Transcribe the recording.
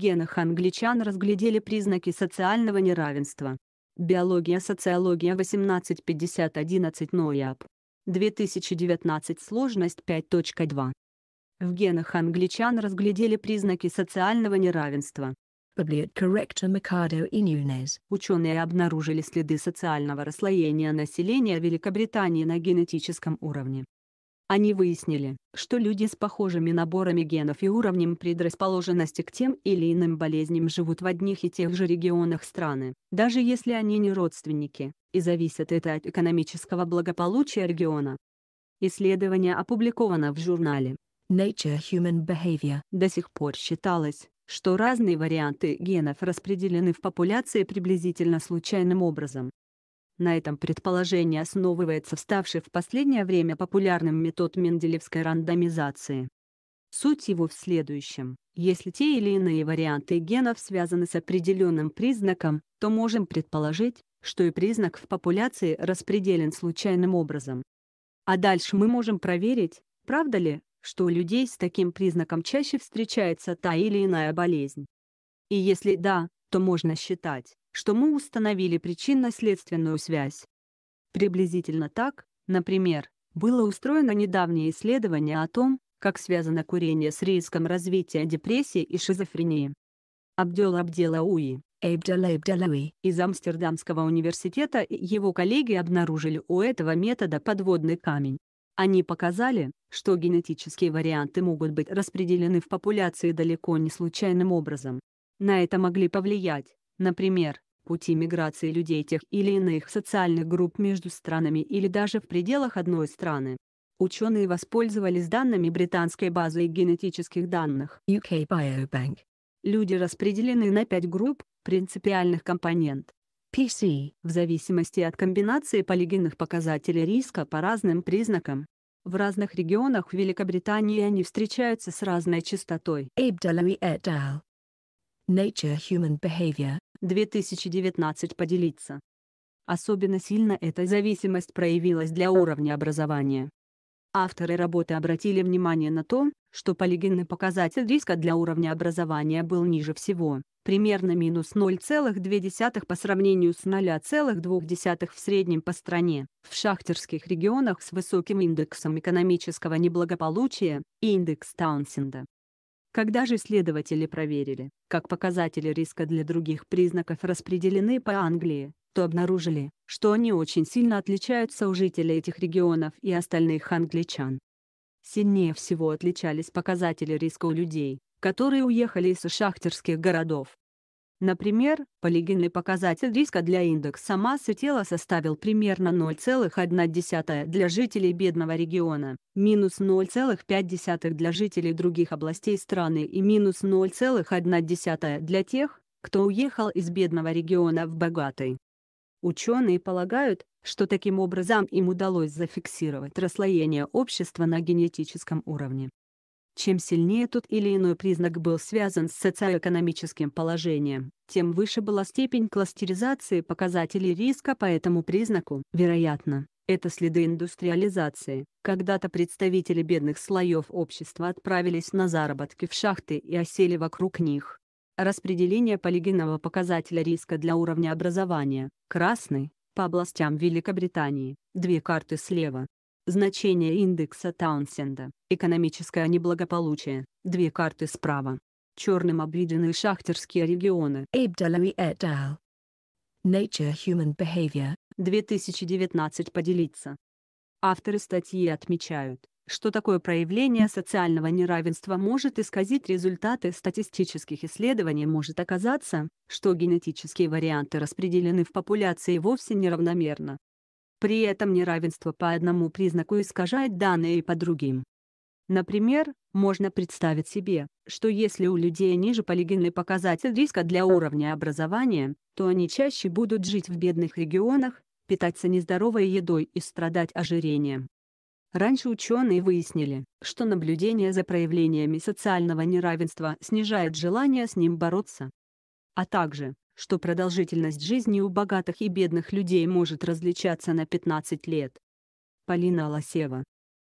генах англичан разглядели признаки социального неравенства. Биология социология 1850-11 ноябрь. 2019 сложность 5.2. В генах англичан разглядели признаки социального неравенства. Ученые обнаружили следы социального расслоения населения Великобритании на генетическом уровне. Они выяснили, что люди с похожими наборами генов и уровнем предрасположенности к тем или иным болезням живут в одних и тех же регионах страны, даже если они не родственники, и зависит это от экономического благополучия региона. Исследование опубликовано в журнале Nature Human Behavior. До сих пор считалось, что разные варианты генов распределены в популяции приблизительно случайным образом. На этом предположении основывается вставший в последнее время популярным метод менделевской рандомизации. Суть его в следующем. Если те или иные варианты генов связаны с определенным признаком, то можем предположить, что и признак в популяции распределен случайным образом. А дальше мы можем проверить, правда ли, что у людей с таким признаком чаще встречается та или иная болезнь. И если да, то можно считать, что мы установили причинно-следственную связь. Приблизительно так, например, было устроено недавнее исследование о том, как связано курение с риском развития депрессии и шизофрении. Абдел Абделауи из Амстердамского университета и его коллеги обнаружили у этого метода подводный камень. Они показали, что генетические варианты могут быть распределены в популяции далеко не случайным образом. На это могли повлиять, например, пути миграции людей тех или иных социальных групп между странами или даже в пределах одной страны. Ученые воспользовались данными британской базы генетических данных UK Biobank. Люди распределены на пять групп принципиальных компонент. PC в зависимости от комбинации полигенных показателей риска по разным признакам. В разных регионах Великобритании они встречаются с разной частотой. Abdullahi et al. Nature Human Behavior 2019 поделиться. Особенно сильно эта зависимость проявилась для уровня образования. Авторы работы обратили внимание на то, что полигенный показатель риска для уровня образования был ниже всего, примерно минус 0,2 по сравнению с 0,2 в среднем по стране, в шахтерских регионах с высоким индексом экономического неблагополучия, индекс Таунсенда. Когда же исследователи проверили, как показатели риска для других признаков распределены по Англии, то обнаружили, что они очень сильно отличаются у жителей этих регионов и остальных англичан. Сильнее всего отличались показатели риска у людей, которые уехали из шахтерских городов. Например, полигенный показатель риска для индекса массы тела составил примерно 0,1 для жителей бедного региона, минус 0,5 для жителей других областей страны и минус 0,1 для тех, кто уехал из бедного региона в богатый. Ученые полагают, что таким образом им удалось зафиксировать расслоение общества на генетическом уровне. Чем сильнее тот или иной признак был связан с социоэкономическим положением, тем выше была степень кластеризации показателей риска по этому признаку. Вероятно, это следы индустриализации. Когда-то представители бедных слоев общества отправились на заработки в шахты и осели вокруг них. Распределение полигенного показателя риска для уровня образования. Красный. По областям Великобритании. Две карты слева. Значение индекса Таунсенда. Экономическое неблагополучие. Две карты справа. Черным обведены шахтерские регионы. Abdullahi et al. Nature Human Behavior. 2019 поделиться. Авторы статьи отмечают, что такое проявление социального неравенства может исказить результаты статистических исследований может оказаться, что генетические варианты распределены в популяции вовсе неравномерно. При этом неравенство по одному признаку искажает данные и по другим. Например, можно представить себе, что если у людей ниже полигенный показатель риска для уровня образования, то они чаще будут жить в бедных регионах, питаться нездоровой едой и страдать ожирением. Раньше ученые выяснили, что наблюдение за проявлениями социального неравенства снижает желание с ним бороться. А также, что продолжительность жизни у богатых и бедных людей может различаться на 15 лет. Полина Лосева